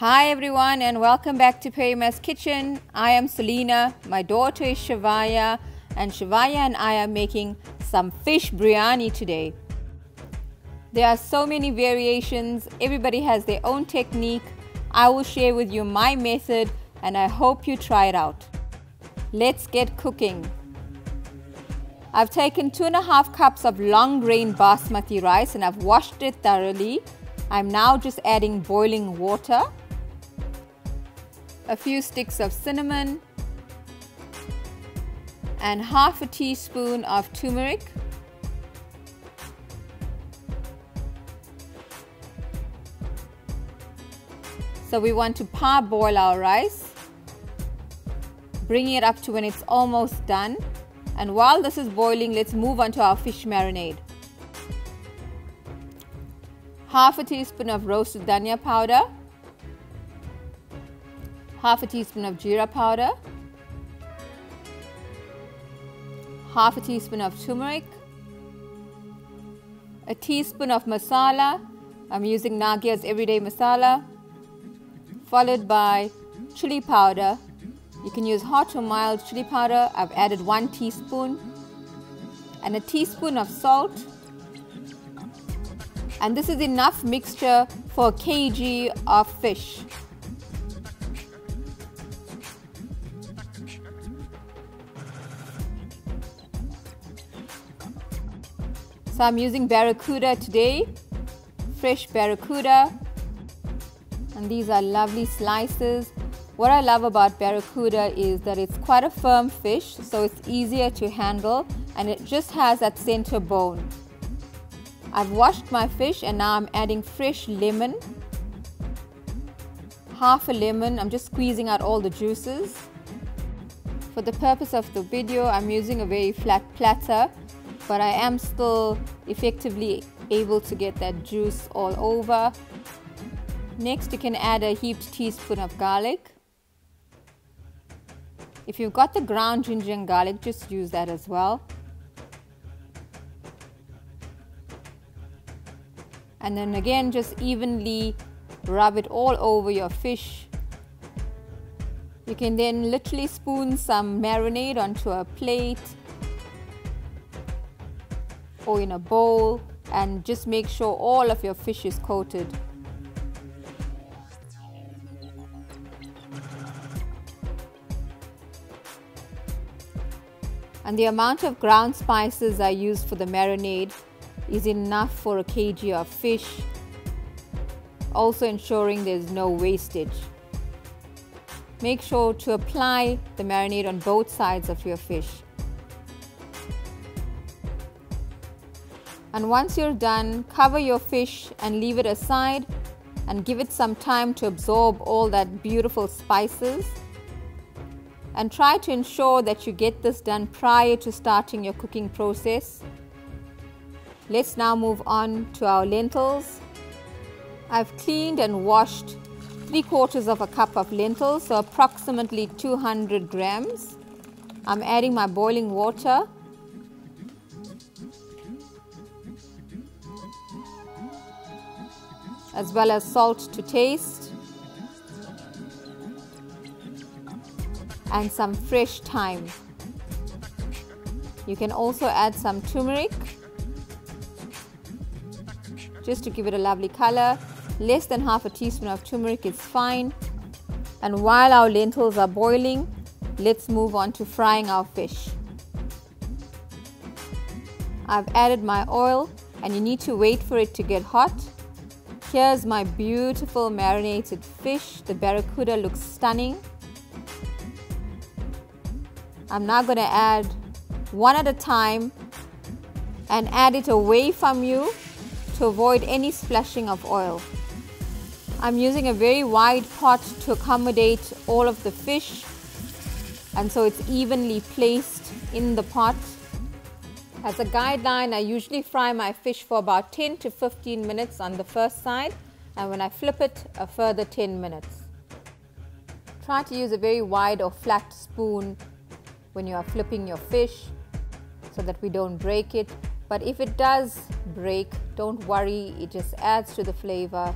Hi everyone and welcome back to Perima's Kitchen. I am Selena, my daughter is Shavaya and Shavaya and I are making some fish biryani today. There are so many variations, everybody has their own technique. I will share with you my method and I hope you try it out. Let's get cooking. I've taken two and a half cups of long grain basmati rice and I've washed it thoroughly. I'm now just adding boiling water, a few sticks of cinnamon, and half a teaspoon of turmeric. So we want to parboil our rice, bringing it up to when it's almost done. And while this is boiling, let's move on to our fish marinade. Half a teaspoon of roasted dhania powder, half a teaspoon of jeera powder, half a teaspoon of turmeric, a teaspoon of masala, I'm using Nagiah's everyday masala, followed by chili powder. You can use hot or mild chili powder. I've added one teaspoon and a teaspoon of salt. And this is enough mixture for a kg of fish. So I'm using barracuda today, fresh barracuda. And these are lovely slices. What I love about barracuda is that it's quite a firm fish, so it's easier to handle and it just has that center bone. I've washed my fish and now I'm adding fresh lemon. Half a lemon, I'm just squeezing out all the juices. For the purpose of the video, I'm using a very flat platter but I am still effectively able to get that juice all over. Next, you can add a heaped teaspoon of garlic. If you've got the ground ginger and garlic, just use that as well. And then again, just evenly rub it all over your fish. You can then literally spoon some marinade onto a plate or in a bowl and just make sure all of your fish is coated. And the amount of ground spices I used for the marinade is enough for a kg of fish, also ensuring there's no wastage. Make sure to apply the marinade on both sides of your fish. And once you're done, cover your fish and leave it aside and give it some time to absorb all that beautiful spices. And try to ensure that you get this done prior to starting your cooking process. Let's now move on to our lentils. I've cleaned and washed 3 quarters of a cup of lentils, so approximately 200 grams. I'm adding my boiling water as well as salt to taste and some fresh thyme. You can also add some turmeric just to give it a lovely color. Less than half a teaspoon of turmeric is fine. And while our lentils are boiling, let's move on to frying our fish. I've added my oil and you need to wait for it to get hot Here's my beautiful marinated fish. The barracuda looks stunning. I'm now going to add one at a time and add it away from you to avoid any splashing of oil. I'm using a very wide pot to accommodate all of the fish and so it's evenly placed in the pot. As a guideline, I usually fry my fish for about 10 to 15 minutes on the first side and when I flip it, a further 10 minutes. Try to use a very wide or flat spoon when you are flipping your fish so that we don't break it. But if it does break, don't worry, it just adds to the flavor.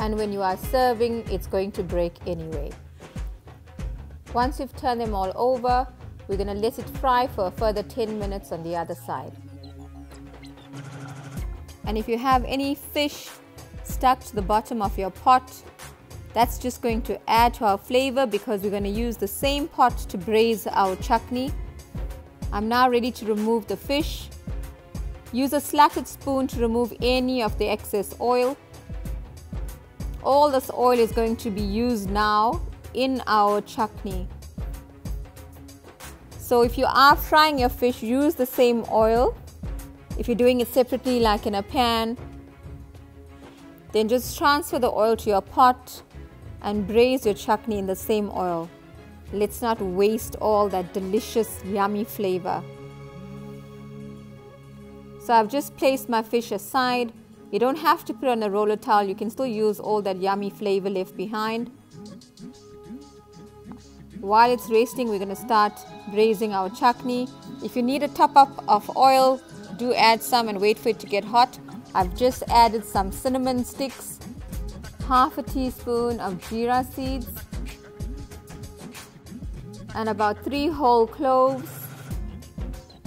and when you are serving it's going to break anyway. Once you've turned them all over, we're going to let it fry for a further 10 minutes on the other side. And if you have any fish stuck to the bottom of your pot, that's just going to add to our flavor because we're going to use the same pot to braise our chutney. I'm now ready to remove the fish. Use a slatted spoon to remove any of the excess oil. All this oil is going to be used now in our chutney. So if you are frying your fish, use the same oil. If you're doing it separately like in a pan, then just transfer the oil to your pot and braise your chutney in the same oil. Let's not waste all that delicious yummy flavor. So I've just placed my fish aside. You don't have to put on a roller towel. You can still use all that yummy flavor left behind. While it's resting, we're going to start braising our chutney. If you need a top up of oil, do add some and wait for it to get hot. I've just added some cinnamon sticks, half a teaspoon of jeera seeds, and about three whole cloves.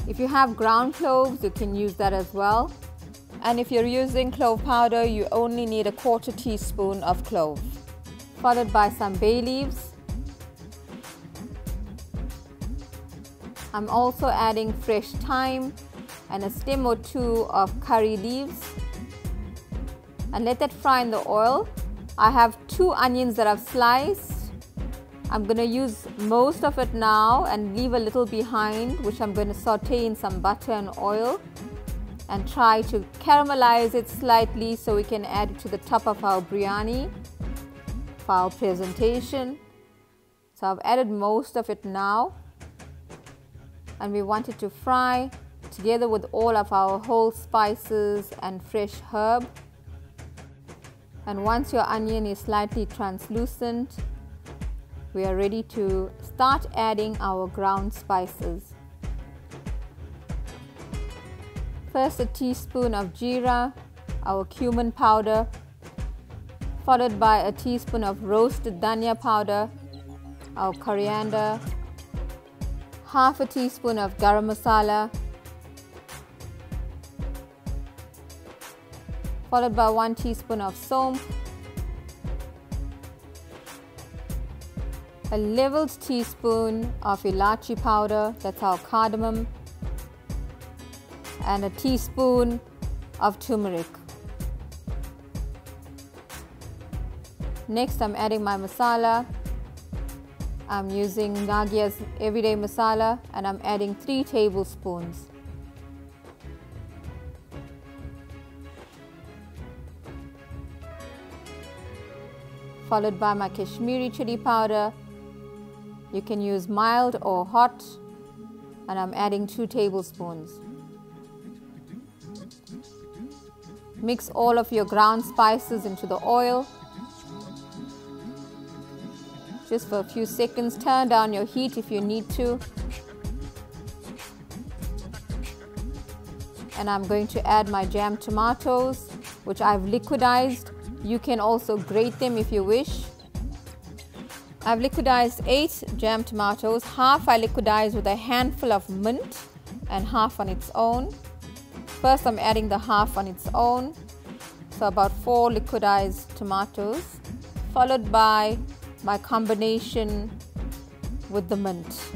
If you have ground cloves, you can use that as well. And if you're using clove powder, you only need a quarter teaspoon of clove, followed by some bay leaves. I'm also adding fresh thyme and a stem or two of curry leaves and let that fry in the oil. I have two onions that I've sliced. I'm going to use most of it now and leave a little behind which I'm going to saute in some butter and oil and try to caramelize it slightly so we can add it to the top of our biryani for our presentation. So I've added most of it now and we want it to fry together with all of our whole spices and fresh herb. And once your onion is slightly translucent, we are ready to start adding our ground spices. First a teaspoon of jeera, our cumin powder, followed by a teaspoon of roasted dhania powder, our coriander, half a teaspoon of garam masala, followed by 1 teaspoon of somph, a leveled teaspoon of ilachi powder, that's our cardamom, and a teaspoon of turmeric. Next I'm adding my masala. I'm using Nagiah's everyday masala and I'm adding 3 tablespoons. Followed by my Kashmiri chili powder. You can use mild or hot and I'm adding 2 tablespoons. Mix all of your ground spices into the oil. Just for a few seconds, turn down your heat if you need to. And I'm going to add my jam tomatoes, which I've liquidized. You can also grate them if you wish. I've liquidized 8 jam tomatoes. Half I liquidized with a handful of mint and half on its own. First I'm adding the half on its own, so about 4 liquidized tomatoes, followed by my combination with the mint.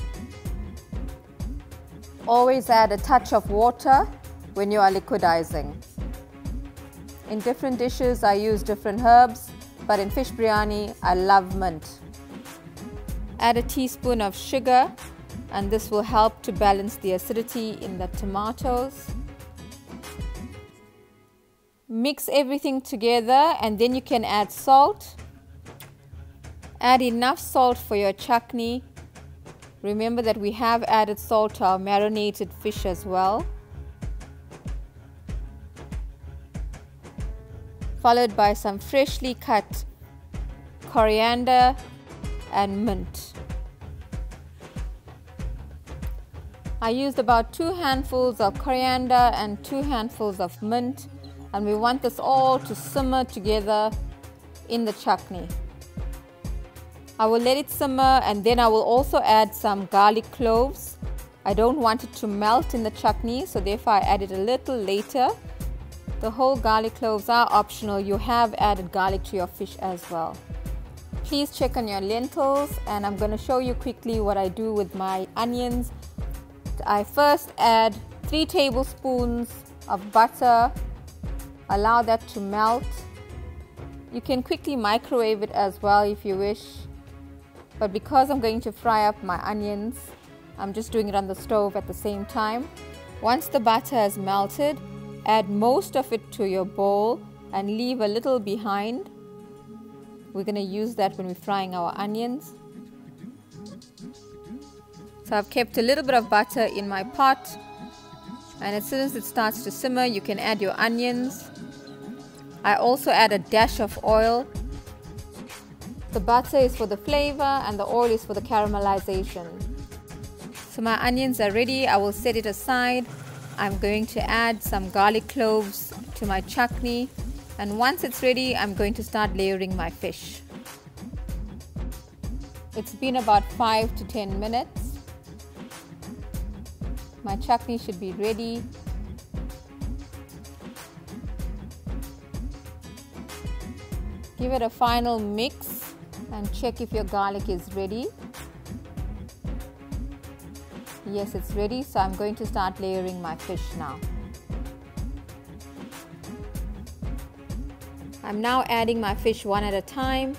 Always add a touch of water when you are liquidizing. In different dishes I use different herbs, but in fish biryani I love mint. Add a teaspoon of sugar and this will help to balance the acidity in the tomatoes. Mix everything together and then you can add salt. Add enough salt for your chutney. Remember that we have added salt to our marinated fish as well. Followed by some freshly cut coriander and mint. I used about two handfuls of coriander and two handfuls of mint and we want this all to simmer together in the chutney. I will let it simmer and then I will also add some garlic cloves. I don't want it to melt in the chutney so therefore I add it a little later. The whole garlic cloves are optional. You have added garlic to your fish as well. Please check on your lentils and I'm going to show you quickly what I do with my onions. I first add 3 tablespoons of butter. Allow that to melt. You can quickly microwave it as well if you wish but because I'm going to fry up my onions I'm just doing it on the stove at the same time. Once the butter has melted add most of it to your bowl and leave a little behind. We're going to use that when we're frying our onions. So I've kept a little bit of butter in my pot and as soon as it starts to simmer you can add your onions. I also add a dash of oil the butter is for the flavor and the oil is for the caramelization. So my onions are ready. I will set it aside. I'm going to add some garlic cloves to my chutney. And once it's ready, I'm going to start layering my fish. It's been about 5 to 10 minutes. My chutney should be ready. Give it a final mix and check if your garlic is ready. Yes, it's ready. So I'm going to start layering my fish now. I'm now adding my fish one at a time.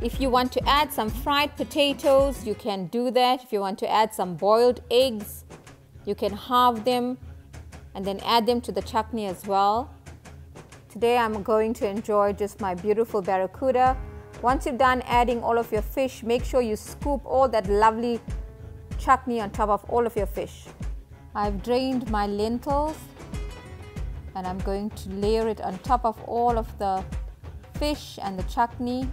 If you want to add some fried potatoes, you can do that. If you want to add some boiled eggs, you can halve them and then add them to the chutney as well. Today I'm going to enjoy just my beautiful barracuda once you're done adding all of your fish, make sure you scoop all that lovely chutney on top of all of your fish. I've drained my lentils and I'm going to layer it on top of all of the fish and the chutney.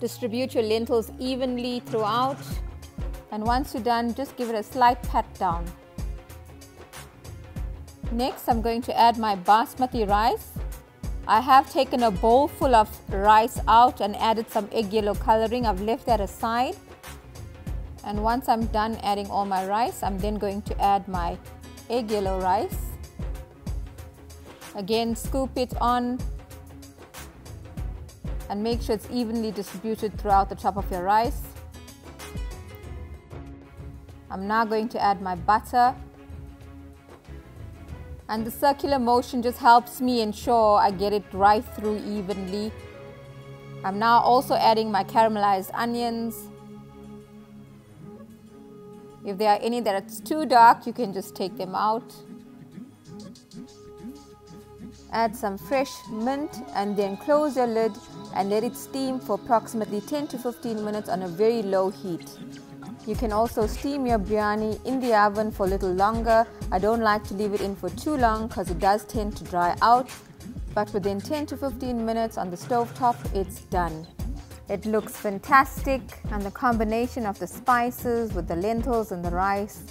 Distribute your lentils evenly throughout and once you're done just give it a slight pat down. Next I'm going to add my basmati rice I have taken a bowl full of rice out and added some egg yellow coloring. I've left that aside. And once I'm done adding all my rice, I'm then going to add my egg yellow rice. Again, scoop it on and make sure it's evenly distributed throughout the top of your rice. I'm now going to add my butter and the circular motion just helps me ensure I get it right through evenly. I'm now also adding my caramelized onions. If there are any that are too dark, you can just take them out. Add some fresh mint and then close your lid and let it steam for approximately 10 to 15 minutes on a very low heat. You can also steam your biryani in the oven for a little longer. I don't like to leave it in for too long because it does tend to dry out. But within 10 to 15 minutes on the stove top, it's done. It looks fantastic and the combination of the spices with the lentils and the rice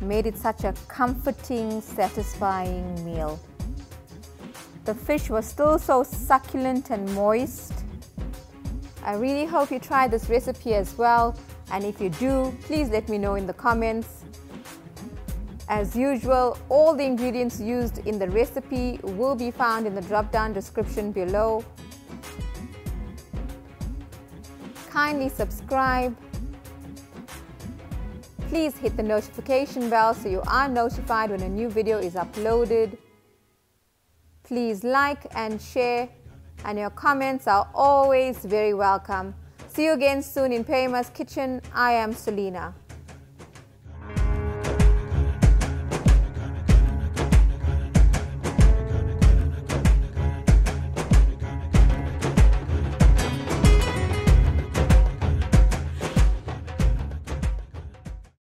made it such a comforting, satisfying meal. The fish was still so succulent and moist. I really hope you try this recipe as well. And if you do, please let me know in the comments. As usual, all the ingredients used in the recipe will be found in the drop down description below. Kindly subscribe. Please hit the notification bell so you are notified when a new video is uploaded. Please like and share and your comments are always very welcome. See you again soon in Perima's Kitchen. I am Selena.